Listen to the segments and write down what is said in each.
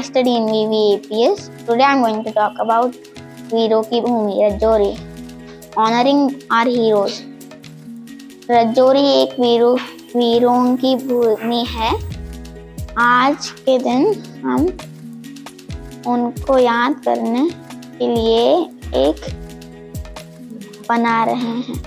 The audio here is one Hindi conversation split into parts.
I study in VVAPS. Today I'm going to talk about Veero Ki Bhumi, Rajori. Honoring our heroes. Rajouri एक वीरों वीरों की भूमि है आज के दिन हम उनको याद करने के लिए एक बना रहे हैं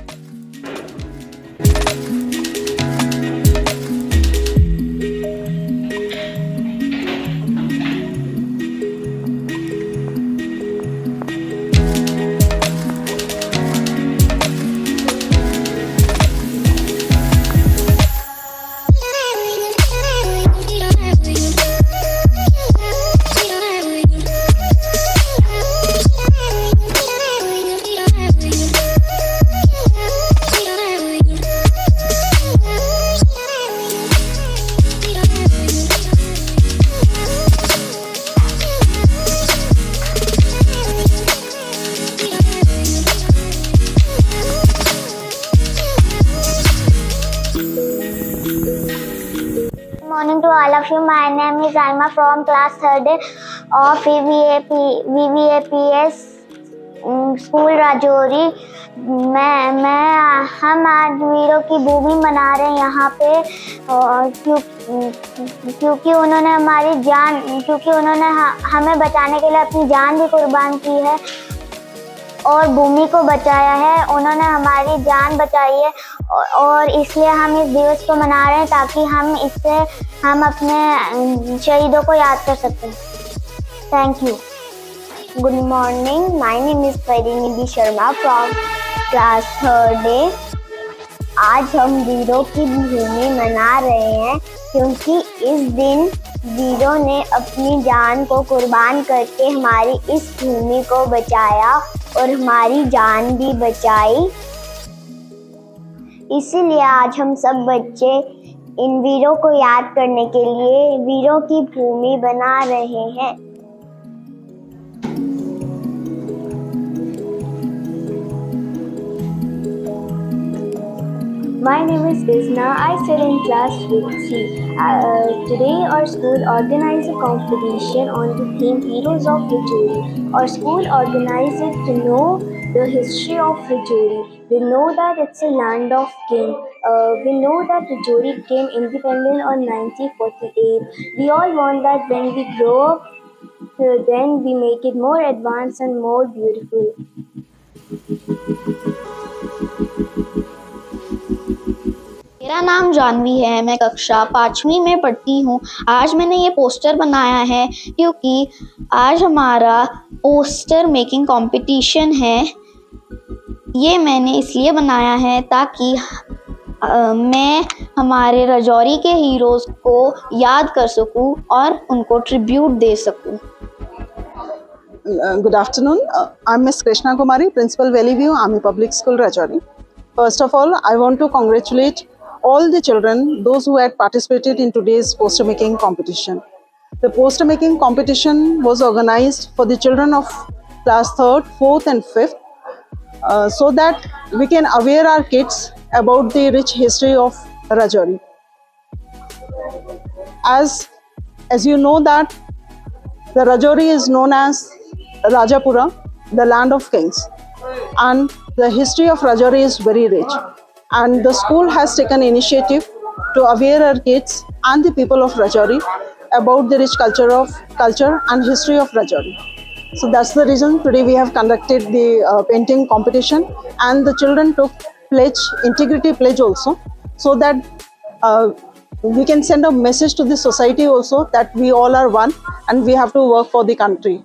to all of you. My name is Alma from class third of VVAP, VVAPS school Rajouri मैं मैं हम आज वीरों की भूमि मना रहे हैं यहाँ पे क्यों क्योंकि उन्होंने हमारी जान क्योंकि उन्होंने हमें बचाने के लिए अपनी जान भी कुर्बान की है और भूमि को बचाया है। उन्होंने हमारी जान बचाई है और इसलिए हम इस दिवस को मना रहे हैं ताकि हम इससे, हम अपने शहीदों को याद कर सकें। Thank you good morning my name is Parinidhi Sharma from class third day आज हम वीरों की भूमि मना रहे हैं क्योंकि इस दिन वीरों ने अपनी जान को कुर्बान करके हमारी इस भूमि को बचाया। और हमारी जान भी बचाई इसीलिए आज हम सब बच्चे इन वीरों को याद करने के लिए वीरों की भूमि बना रहे हैं My name is Isna. I sit in class 6C. Uh, today our school organized a competition on the theme Heroes of Rajouri. Our school organized it to know the history of Rajouri. We know that it's a land of king. Uh, we know that Rajouri became independent on 1948. We all want that when we grow up, uh, then we make it more advanced and more beautiful. मेरा नाम जानवी है मैं कक्षा पाँचवीं में पढ़ती हूँ। आज मैंने ये पोस्टर बनाया है क्योंकि आज हमारा पोस्टर मेकिंग कंपटीशन है। ये मैंने इसलिए बनाया है ताकि आ, मैं हमारे रजौरी के हीरोज को याद कर सकूँ और उनको ट्रिब्यूट दे सकूँ। Good afternoon I am miss Krishna Kumari principal valley view army public school Rajouri first of all I want to congratulate all the children, those who had participated in today's poster making competition. The poster making competition was organized for the children of class 3rd, 4th and 5th uh, so that we can aware our kids about the rich history of Rajouri. As, as you know that the Rajouri is known as Rajapura, the land of kings. And the history of Rajouri is very rich and the school has taken initiative to aware our kids and the people of Rajouri about the rich culture of culture and history of Rajouri. So that's the reason today we have conducted the uh, painting competition and the children took pledge, integrity pledge also so that uh, we can send a message to the society also that we all are one and we have to work for the country.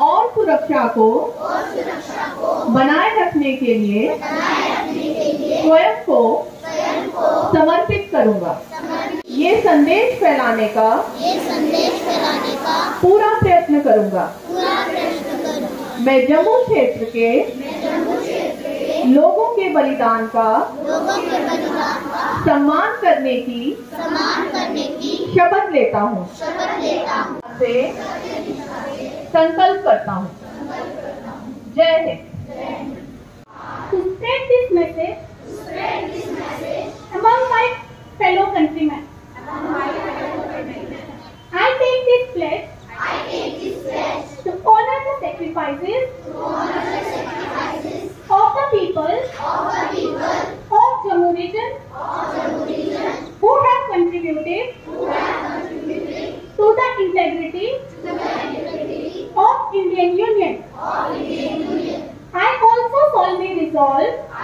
और सुरक्षा को बनाए रखने के लिए स्वयं को समर्पित करूँगा। ये संदेश फैलाने का पूरा प्रयत्न करूँगा। मैं जम्मू क्षेत्र के लोगों के बलिदान का सम्मान करने की शपथ लेता हूँ। संकल्प करता हूँ। जय Hind. This message among my fellow Who have contributed? To the integrity, of, Indian Union. of Indian Union. I also solemnly resolve.